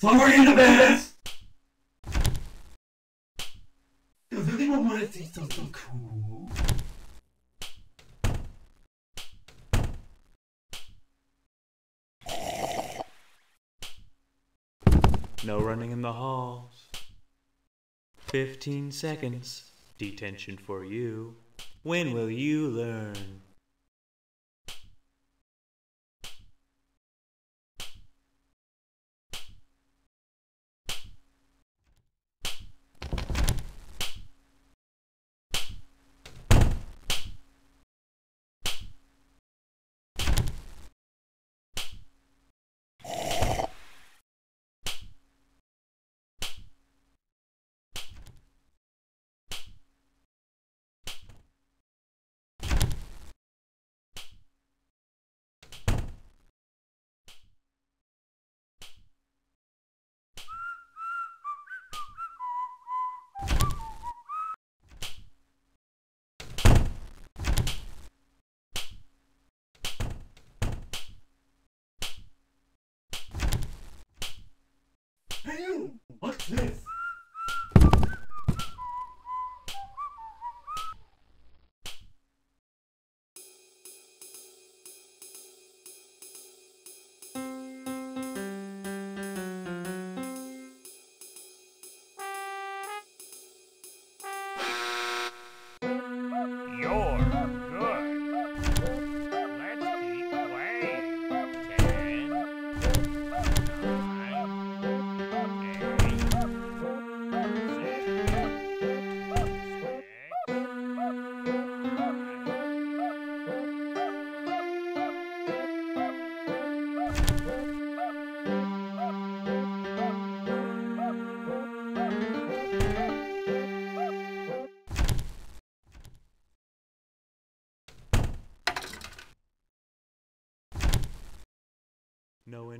Sorry in! Does anyone want to see something cool? No running in the halls. 15 seconds. Detention for you. When will you learn? You! What's this?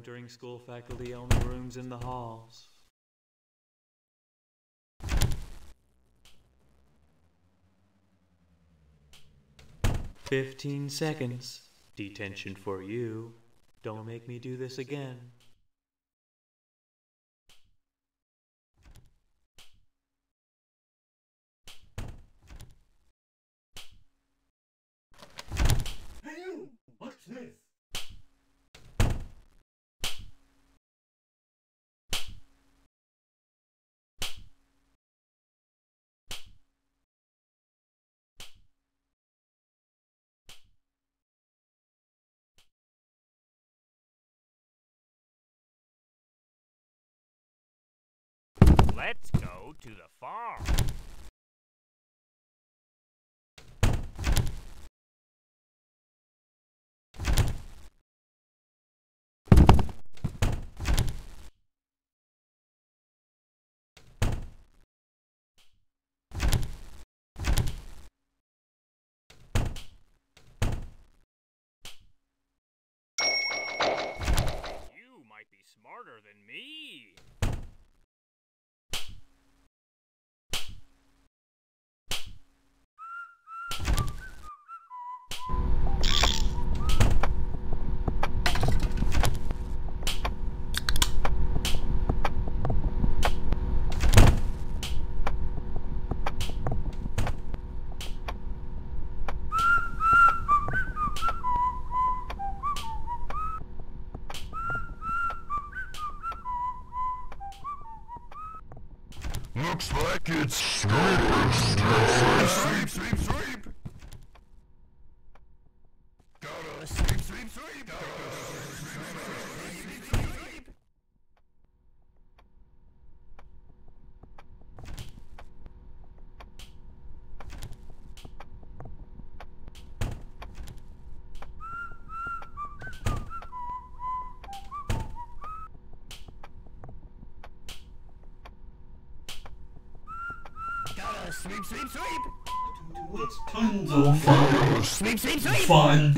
Entering school faculty only rooms in the halls. Fifteen seconds. Detention for you. Don't make me do this again. Hey you! What's this? Let's go to the farm. Looks like it's sweep, sweep. Gotta sweep, sweep, sweep. Gotta sweep, sweep, sweep, sweep. Gotta sweep, sweep, sweep. It's tons of fun. Sweep, sweep, sweep. Fun.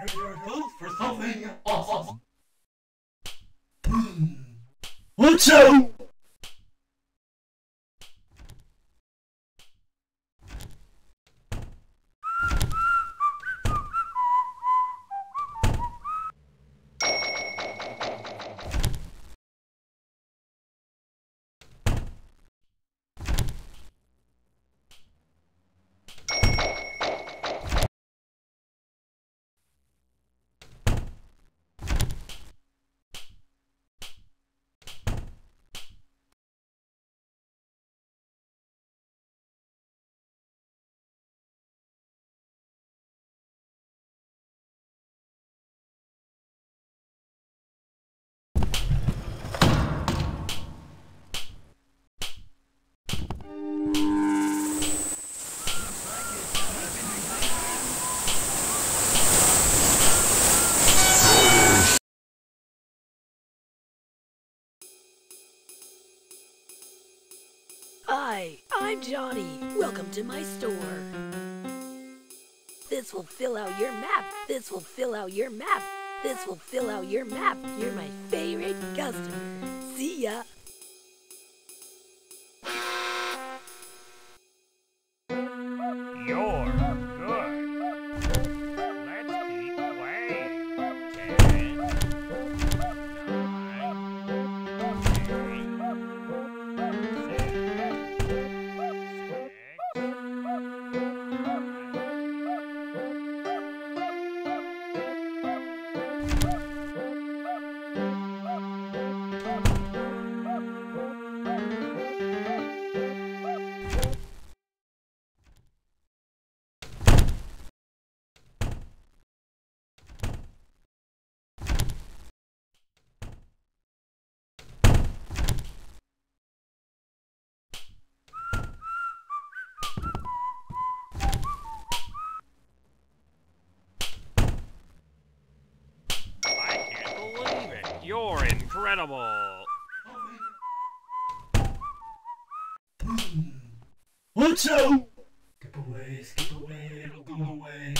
Prepare yourself for something awesome. Watch out! Hi, I'm Johnny. Welcome to my store. This will fill out your map. This will fill out your map. This will fill out your map. You're my favorite customer. See ya. Incredible. Watch out! Skip away, skip away, it'll go away.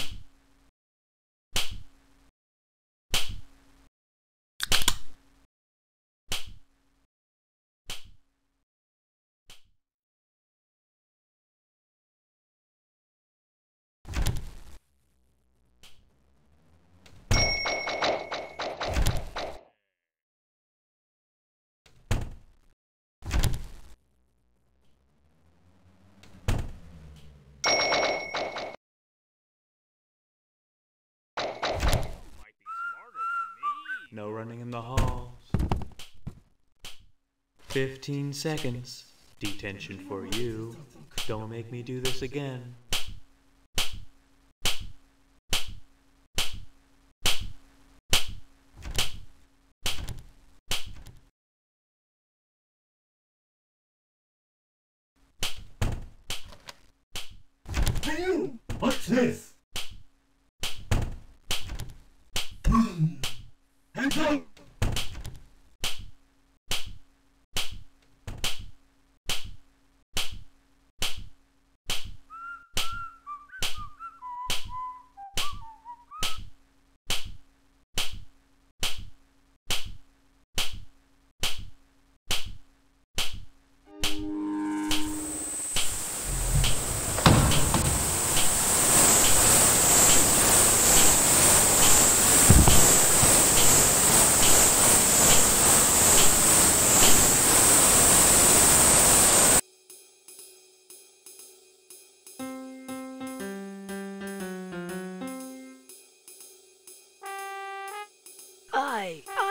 No running in the halls. 15 seconds. Detention for you. Don't make me do this again. You! This! Hands up!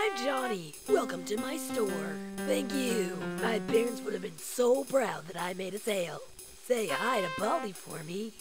I'm Johnny. Welcome to my store. Thank you. My parents would have been so proud that I made a sale. Say hi to Baldi for me.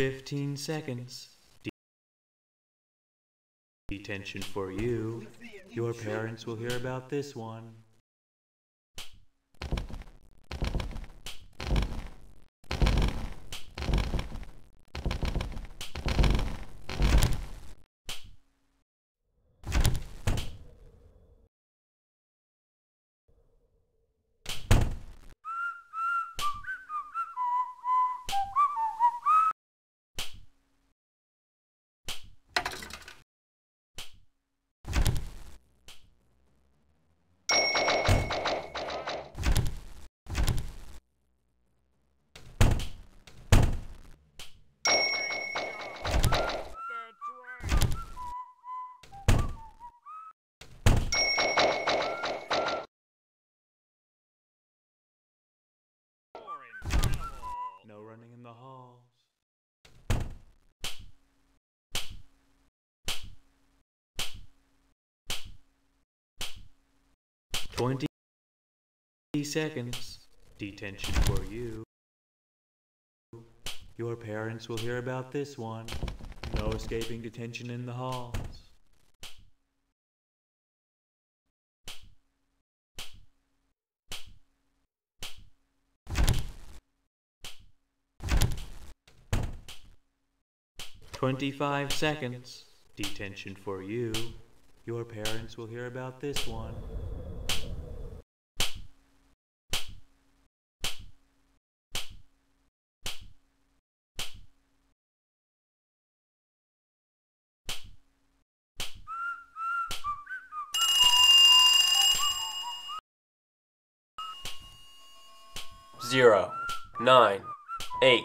15 seconds. Detention for you. Your parents will hear about this one. That's right. You're incredible. No running in the halls. Twenty seconds. Detention for you. Your parents will hear about this one. No escaping detention in the halls. Twenty-five seconds. Detention for you. Your parents will hear about this one. zero, nine, eight,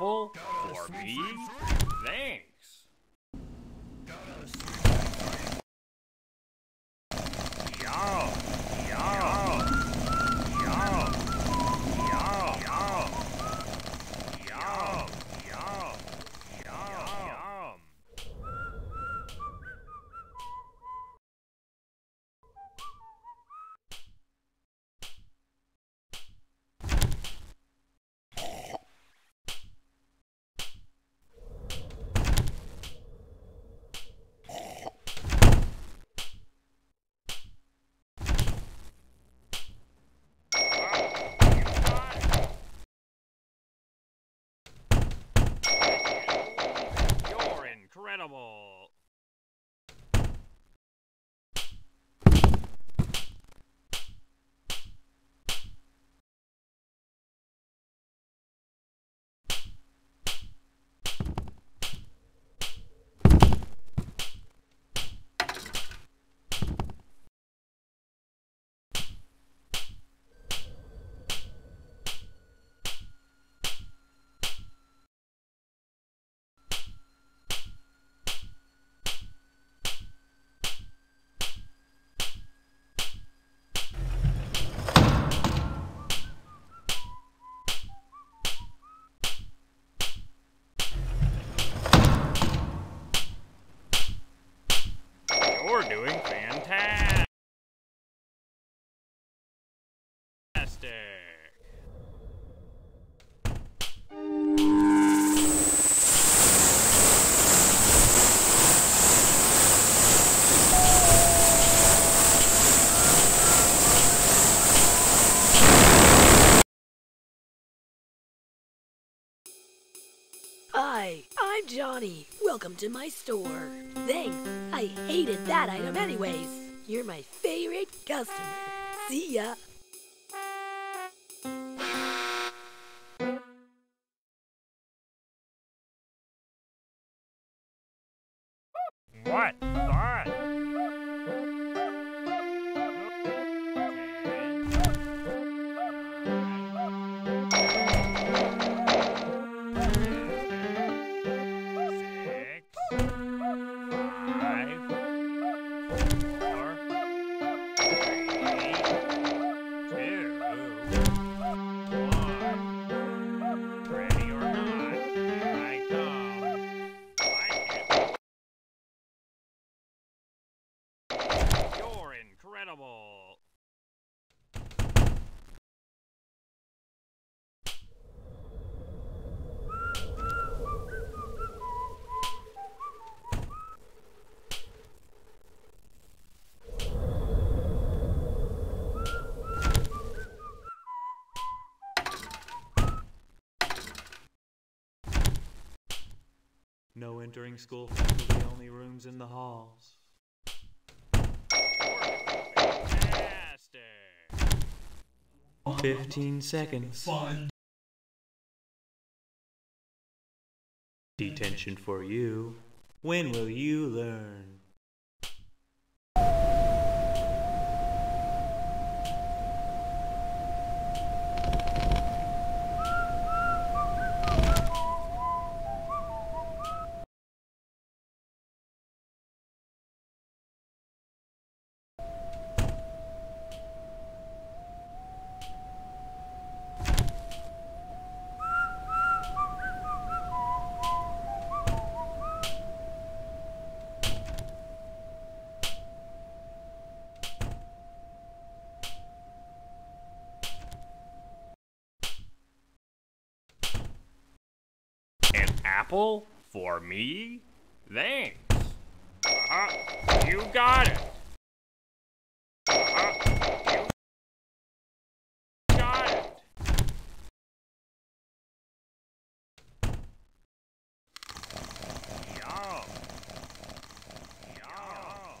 for me? Thanks. Incredible. You're doing fantastic. Welcome to my store. Thanks. I hated that item anyways. You're my favorite customer. See ya. What? Entering school faculty, only rooms in the halls. 15 seconds. Detention for you. When will you learn? Apple for me? Thanks. Uh-huh. You got it. Uh-huh. You got it. Yum. Yum.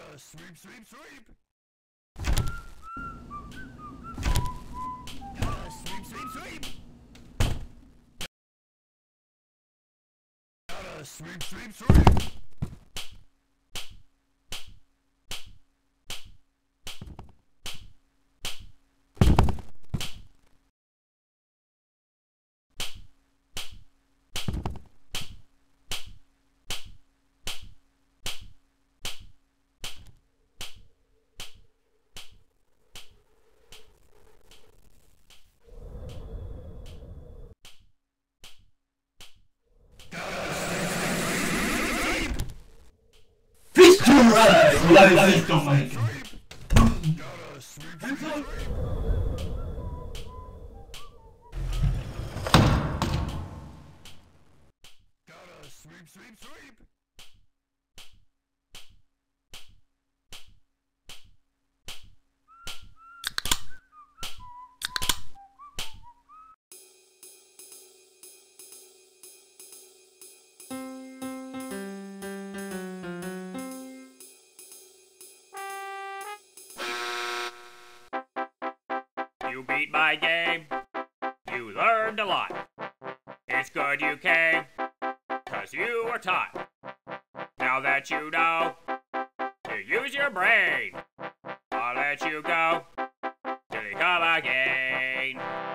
Gotta sweep, sweep, sweep. Sweep, sweep, sweep. Gotta sweep, sweep, sweep. ないですよ。Beat my game, you learned a lot. It's good you came, cause you were taught. Now that you know to use your brain, I'll let you go till you come again.